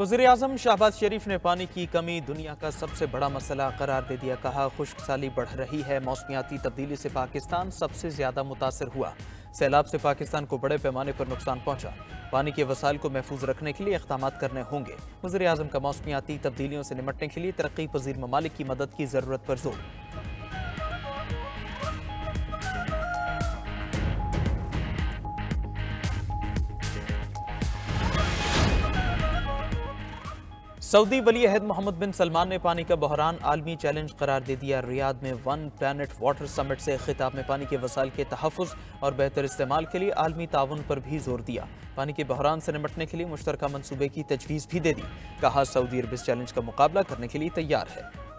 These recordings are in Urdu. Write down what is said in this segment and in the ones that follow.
وزیر اعظم شہباز شریف نے پانی کی کمی دنیا کا سب سے بڑا مسئلہ قرار دے دیا، کہا خشک سالی بڑھ رہی ہے، موسمیاتی تبدیلی سے پاکستان سب سے زیادہ متاثر ہوا۔ سیلاب سے پاکستان کو بڑے پیمانے پر نقصان پہنچا۔ پانی کے وسائل کو محفوظ رکھنے کے لیے اقدامات کرنے ہوں گے۔ وزیر اعظم کا موسمیاتی تبدیلیوں سے نمٹنے کے لیے ترقی پذیر ممالک کی مدد کی ضرورت پر زور۔ سعودی ولی عہد محمد بن سلمان نے پانی کا بحران عالمی چیلنج قرار دے دیا۔ ریاض میں ون پلانٹ واٹر سمٹ سے خطاب میں پانی کے وسائل کے تحفظ اور بہتر استعمال کے لیے عالمی تعاون پر بھی زور دیا۔ پانی کے بحران سے نمٹنے کے لیے مشترکہ منصوبے کی تجویز بھی دے دی۔ کہا، سعودی عرب اس چیلنج کا مقابلہ کرنے کے لیے تیار ہے۔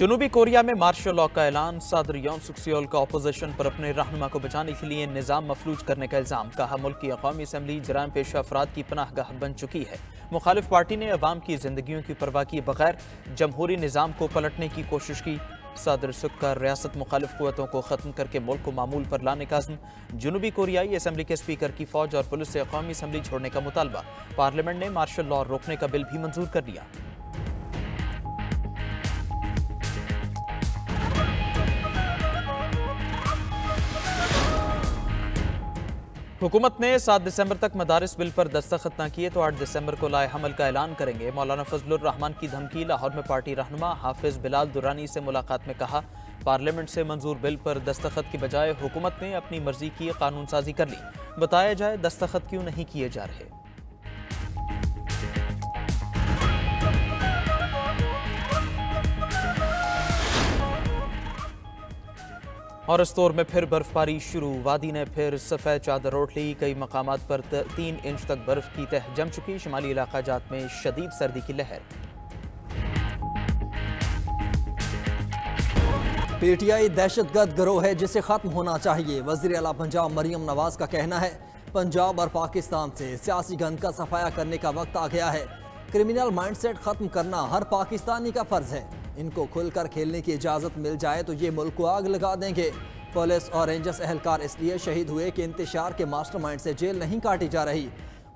جنوبی کوریا میں مارشل لاء کا اعلان، صدر یون سکسیول کا اپوزیشن پر اپنے رہنما کو بچانے کے لیے نظام مفلوج کرنے کا الزام، کہا ملک کی اقوامی اسمبلی جرائم پیشہ افراد کی پناہ گاہ بن چکی ہے۔ مخالف پارٹی نے عوام کی زندگیوں کی پرواہ کیے بغیر جمہوری نظام کو پلٹنے کی کوشش کی۔ صدر سکھ کا ریاست مخالف قوتوں کو ختم کر کے ملک کو معمول پر لانے کا عزم۔ جنوبی کوریائی اسمبلی کے اسپیکر کی فوج اور پولیس سے اقوامی اسمبلی چھوڑنے کا مطالبہ۔ پارلیمنٹ نے مارشل لاء روکنے کا بل بھی منظور کر لیا۔ حکومت نے سات دسمبر تک مدارس بل پر دستخط نہ کیے تو آٹھ دسمبر کو لائے حمل کا اعلان کریں گے۔ مولانا فضل الرحمان کی دھمکی لاہور میں پارٹی رہنما حافظ بلال دورانی سے ملاقات میں کہا۔ پارلیمنٹ سے منظور بل پر دستخط کی بجائے حکومت نے اپنی مرضی کی قانون سازی کر لی۔ بتایا جائے دستخط کیوں نہیں کیے جا رہے۔ اور استور میں پھر برف باری شروع۔ وادی نے پھر سفید چادر اوڑھ لی۔ کئی مقامات پر تین انچ تک برف کی تہ جم چکی۔ شمالی علاقہ جات میں شدید سردی کی لہر۔ پی ٹی آئی دہشت گرد گروہ ہے جسے ختم ہونا چاہیے۔ وزیر اعلیٰ پنجاب مریم نواز کا کہنا ہے، پنجاب اور پاکستان سے سیاسی گند کا صفایا کرنے کا وقت آ گیا ہے۔ کرمینل مائنڈ سیٹ ختم کرنا ہر پاکستانی کا فرض ہے۔ ان کو کھل کر کھیلنے کی اجازت مل جائے تو یہ ملک کو آگ لگا دیں گے۔ پولیس اور رینجرز اہلکار اس لیے شہید ہوئے کہ انتشار کے ماسٹر مائنڈ سے جیل نہیں کاٹی جا رہی۔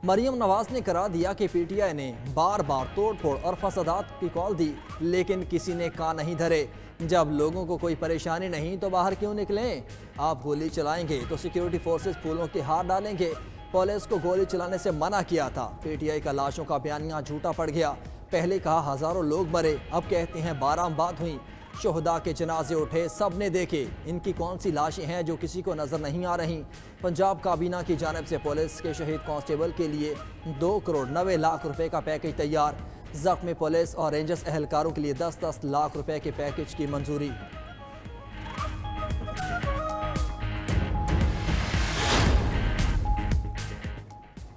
مریم نواز نے کرا دیا کہ پی ٹی آئی نے بار بار توڑ پھوڑ اور فسادات کی کال دی، لیکن کسی نے کا نہیں دھرے۔ جب لوگوں کو کوئی پریشانی نہیں تو باہر کیوں نکلیں؟ آپ گولی چلائیں گے تو سیکیورٹی فورسز پھولوں کے ہار ڈالیں گے۔ پولیس کو گولی چلانے سے منع کیا تھا۔ پی ٹی آئی کا لاشوں کا بیانیہ جھوٹا پڑ گیا۔ پہلے کہا ہزاروں لوگ مرے، اب کہتے ہیں بارہ بات ہوئیں۔ شہداء کے جنازے اٹھے، سب نے دیکھے۔ ان کی کون سی لاشیں ہیں جو کسی کو نظر نہیں آ رہی؟ پنجاب کابینہ کی جانب سے پولیس کے شہید کانسٹیبل کے لیے دو کروڑ نوے لاکھ روپے کا پیکج تیار۔ زخمی پولیس اور رینجرز اہلکاروں کے لیے دس دس لاکھ روپے کے پیکج کی منظوری۔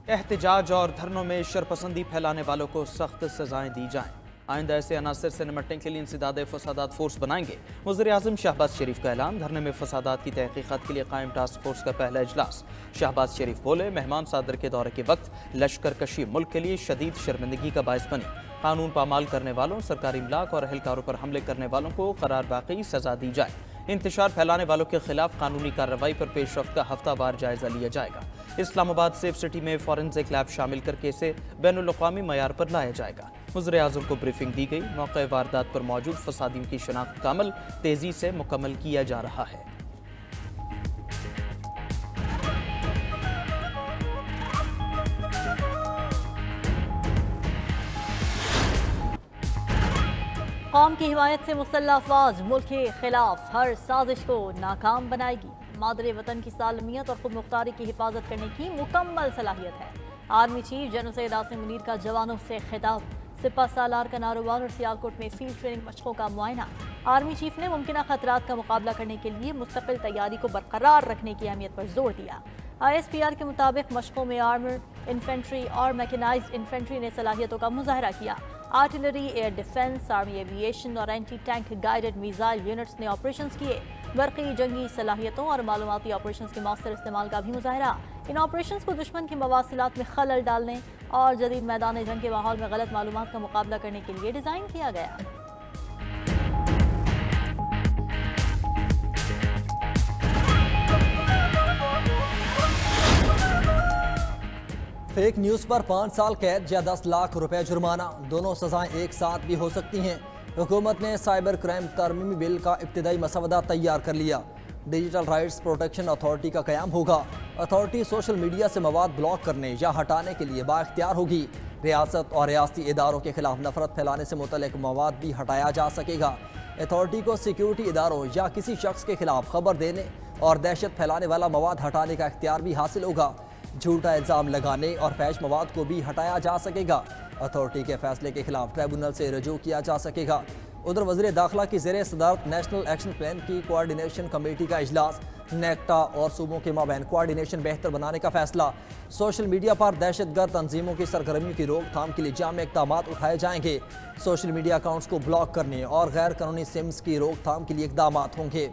احتجاج اور دھرنوں میں شرپسندی پھیلانے والوں کو سخت سزائیں دی جائیں۔ آئندہ ایسے عناصر سے نمٹنے کے لیے انسداد فسادات فورس بنائیں گے۔ وزیر اعظم شہباز شریف کا اعلان، دھرنے میں فسادات کی تحقیقات کے لیے قائم ٹاسک فورس کا پہلا اجلاس۔ شہباز شریف بولے، مہمان صادر کے دورے کے وقت لشکر کشی ملک کے لیے شدید شرمندگی کا باعث بنی قانون پامال کرنے والوں، سرکاری املاک اور اہلکاروں پر حملے کرنے والوں کو قرار واقعی سزا دی جائے۔ انتشار پھیلانے والوں کے خلاف قانونی کارروائی پر پیش رفت کا ہفتہ وار جائزہ لیا جائے گا۔ اسلام آباد سیف سٹی میں فورنزک لیب شامل کر کے اسے بین الاقوامی معیار پر لایا جائے گا۔ وزیر اعظم کو بریفنگ دی گئی۔ موقع واردات پر موجود فسادیوں کی شناخت کا عمل تیزی سے مکمل کیا جا رہا ہے۔ قوم کی حمایت سے مسلح افواج، ملک کے خلاف ہر سازش کو ناکام بنائے گی۔ مادر وطن کی سالمیت اور خود مختاری کی حفاظت کرنے کی مکمل صلاحیت ہے۔ Army chief general Syed Asim Munir کا جوانوں سے خطاب۔ سپہ سالار کا ناروان اور سیالکوٹ میں فیلڈ ٹریننگ مشقوں کا معائنہ۔ آرمی چیف نے ممکنہ خطرات کا مقابلہ کرنے کے لیے مستقل تیاری کو برقرار رکھنے کی اہمیت پر زور دیا۔ آئی ایس پی آر کے مطابق مشقوں میں آرمر انفینٹری اور میکنائزڈ انفینٹری نے صلاحیتوں کا مظاہرہ کیا۔ Artillery air defence army aviation اور anti tank guided missile units نے آپریشنز کیے۔ برقی جنگی صلاحیتوں اور معلوماتی آپریشنز کے مؤثر استعمال کا بھی مظاہرہ۔ ان آپریشنز کو دشمن کے مواصلات میں خلل ڈالنے اور جدید میدان جنگ کے ماحول میں غلط معلومات کا مقابلہ کرنے کے لیے ڈیزائن کیا گیا۔ فیک نیوز پر پانچ سال قید یا دس لاکھ روپے جرمانہ۔ دونوں سزائیں ایک ساتھ بھی ہو سکتی ہیں۔ حکومت نے سائبر کرائم ترمیمی بل کا ابتدائی مسودہ تیار کر لیا۔ ڈیجیٹل رائٹس پروٹیکشن اتھارٹی کا قیام ہوگا۔ اتھارٹی سوشل میڈیا سے مواد بلاک کرنے یا ہٹانے کے لیے با اختیار ہوگی۔ ریاست اور ریاستی اداروں کے خلاف نفرت پھیلانے سے متعلق مواد بھی ہٹایا جا سکے گا۔ اتھارٹی کو سیکیورٹی اداروں یا کسی شخص کے خلاف خبر دینے اور دہشت پھیلانے والا مواد ہٹانے کا اختیار بھی حاصل ہوگا۔ جھوٹا الزام لگانے اور فیش مواد کو بھی ہٹایا جا سکے گا۔ اتھارٹی کے فیصلے کے خلاف ٹریبونل سے رجوع کیا جا سکے گا۔ ادھر وزیر داخلہ کی زیر صدارت نیشنل ایکشن پلان کی کوارڈینیشن کمیٹی کا اجلاس۔ نیکٹا اور صوبوں کے مابین کوارڈینیشن بہتر بنانے کا فیصلہ۔ سوشل میڈیا پر دہشت گرد تنظیموں کی سرگرمیوں کی روک تھام کے لیے جامع اقدامات اٹھائے جائیں گے۔ سوشل میڈیا اکاؤنٹس کو بلاک کرنے اور غیر قانونی سمز کی روک تھام کے لیے اقدامات ہوں گے۔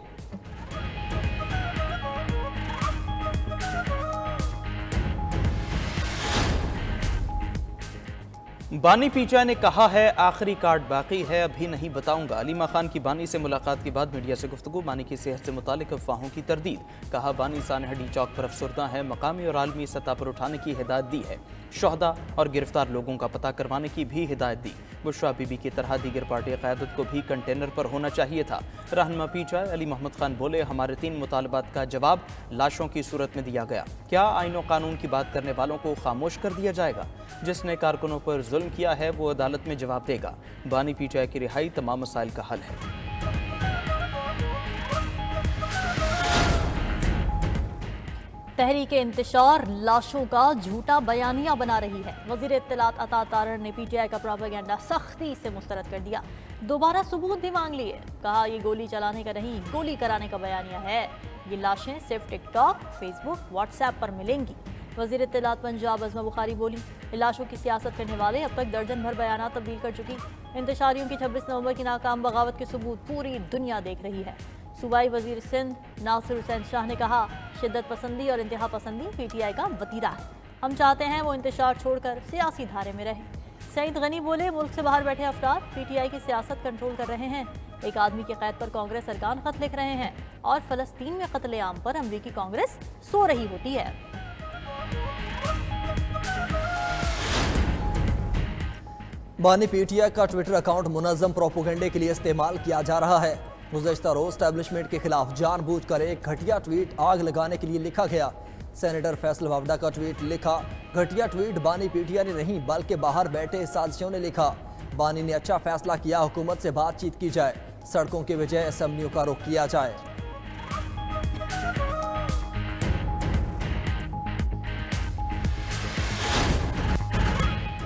بانی پیچا نے کہا ہے، آخری کارڈ باقی ہے، ابھی نہیں بتاؤں گا۔ علیمہ خان کی بانی سے ملاقات کے بعد میڈیا سے گفتگو، بانی کی صحت سے متعلق افواہوں کی تردید۔ کہا، بانی سانہڈی چوک پر افسردہ ہے، مقامی اور عالمی سطح پر اٹھانے کی ہدایت دی ہے۔ شہدہ اور گرفتار لوگوں کا پتہ کروانے کی بھی ہدایت دی۔ بشرا بی بی کی طرح دیگر پارٹی قیادت کو بھی کنٹینر پر ہونا چاہیے تھا۔ رہنما پیچا، علی محمد خان بولے، ہمارے تین مطالبات کا جواب لاشوں کی صورت میں دیا گیا۔ کیا آئین و قانون کی بات کرنے والوں کو خاموش کر دیا جائے گا؟ جس نے کارکنوں پر ظلم کیا ہے وہ عدالت میں جواب دے گا۔ بانی پیچا کی رہائی تمام مسائل کا حل ہے۔ تحریک انتشار، لاشوں کا جھوٹا بیانیہ بنا رہی ہے۔ وزیر اطلاعات عطا تارر نے پی ٹی آئی کا پراپیگنڈا سختی سے مسترد کر دیا۔ دوبارہ ثبوت بھی مانگ لیے کہا، یہ گولی چلانے کا نہیں، گولی کرانے کا بیانیہ ہے۔ یہ لاشیں صرف TikTok, Facebook, WhatsApp پر ملیں گی۔ وزیر اطلاعات پنجاب عظمہ بخاری بولی، لاشوں کی سیاست کرنے والے اب تک درجن بھر بیانات تبدیل کر چکی انتشاریوں کی چھبیس نومبر کی ناکام بغاوت کے ثبوت پوری دنیا دیکھ رہی ہے۔ صوبائی وزیر سندھ ناصر حسین شاہ نے کہا، شدت پسندی اور انتہا پسندی پی ٹی آئی کا وطیرہ ہے۔ ہم چاہتے ہیں وہ انتشار چھوڑ کر سیاسی دھارے میں رہیں سعید غنی بولے، ملک سے باہر بیٹھے افراد پی ٹی آئی کی سیاست کنٹرول کر رہے ہیں۔ ایک آدمی کے قید پر کانگریس ارکان خط لکھ رہے ہیں اور فلسطین میں قتل عام پر امریکی کانگریس سو رہی ہوتی ہے۔ بانی پی ٹی آئی کا ٹویٹر اکاؤنٹ منظم پروپوگنڈے کے لیے استعمال کیا جا رہا ہے۔ گزشتہ روز اسٹیبلشمنٹ کے خلاف جان بوجھ کر ایک گھٹیا ٹویٹ آگ لگانے کے لیے لکھا گیا۔ سینیٹر فیصل وابڈا کا ٹویٹ لکھا، گھٹیا ٹویٹ بانی پی ٹی آئی نے نہیں بلکہ باہر بیٹھے سازشوں نے لکھا۔ بانی نے اچھا فیصلہ کیا حکومت سے بات چیت کی جائے، سڑکوں کے بجائے اسمبلیوں کا رخ کیا جائے۔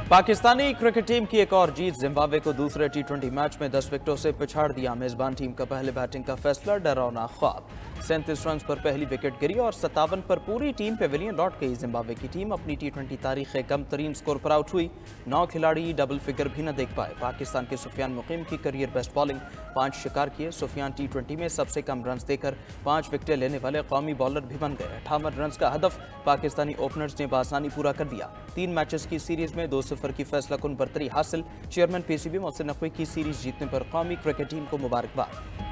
پاکستانی کرکٹ ٹیم کی ایک اور جیت زمبابوے کو دوسرے ٹی ٹوینٹی میچ میں دس وکٹوں سے پچھاڑ دیا میزبان ٹیم کا پہلے بیٹنگ کا فیصلہ ڈرونا خواب۔ سینتیس رنز پر پہلی وکٹ گری اور ستاون پر پوری ٹیم پیویلین لوٹ گئی۔ زمبابوے کی ٹیم اپنی ٹی ٹوینٹی تاریخ کم ترین سکور پر آؤٹ ہوئی۔ نو کھلاڑی ڈبل فگر بھی نہ دیکھ پائے۔ پاکستان کے سفیان مقیم کی کریئر بیسٹ بالنگ پانچ شکار کیے۔ سفیان ٹی ٹوینٹی میں سب سے کم رنز دے کر پانچ وکٹیں لینے والے قومی بالر بھی بن گئے۔ اٹھاون رنز کا ہدف پاکستانی اوپنرز نے بآسانی پورا کر دیا۔ تین میچز کی سیریز میں دو سفر کی فیصلہ کن برتری حاصل۔ Chairman P C B Mohsin Naqvi کی سیریز جیتنے پر قومی کرکٹ ٹیم کو مبارکباد۔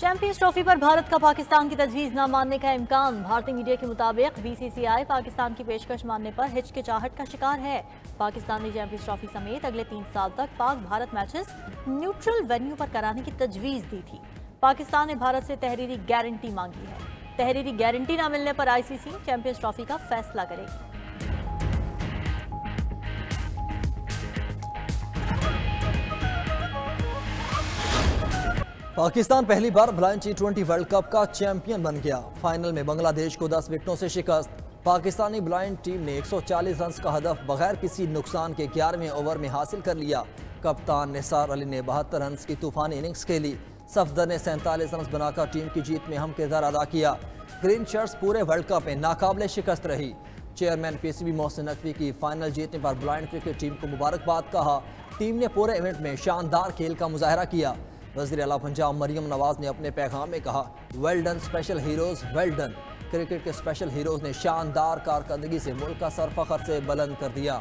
چیمپئنز ٹرافی پر بھارت کا پاکستان کی تجویز نہ ماننے کا امکان۔ بھارتی میڈیا کے مطابق بی سی سی آئی پاکستان کی پیشکش ماننے پر ہچکچاہٹ کا شکار ہے۔ پاکستان نے چیمپئنز ٹرافی سمیت اگلے تین سال تک Pak Bharat matches neutral venue پر کرانے کی تجویز دی تھی۔ پاکستان نے بھارت سے تحریری گارنٹی مانگی ہے۔ تحریری گارنٹی نہ ملنے پر آئی سی سی چیمپئنز ٹرافی کا فیصلہ کرے گی۔ پاکستان پہلی بار blind T twenty world cup کا چیمپئن بن گیا۔ فائنل میں بنگلہ دیش کو دس وکٹوں سے شکست۔ پاکستانی بلائنڈ ٹیم نے ایک سو چالیس رنز کا ہدف بغیر کسی نقصان کے گیارہویں اوور میں حاصل کر لیا۔ کپتان نثار علی نے بہتر رنز کی طوفانی اننگز کھیلی۔ صفدر نے سینتالیس رنز بنا کر ٹیم کی جیت میں ہم کردار ادا کیا۔ گرین شرٹس پورے ورلڈ کپ میں ناقابل شکست رہی۔ Chairman P C B Mohsin Naqvi کی فائنل جیتنے پر بلائنڈ کرکٹ ٹیم کو مبارکباد کہا۔ ٹیم نے پورے ایونٹ میں شاندار کھیل کا مظاہرہ کیا۔ وزیر اعلیٰ پنجاب مریم نواز نے اپنے پیغام میں کہا well done special heroes well done cricket کے اسپیشل ہیروز نے شاندار کارکردگی سے ملک کا سر فخر سے بلند کر دیا۔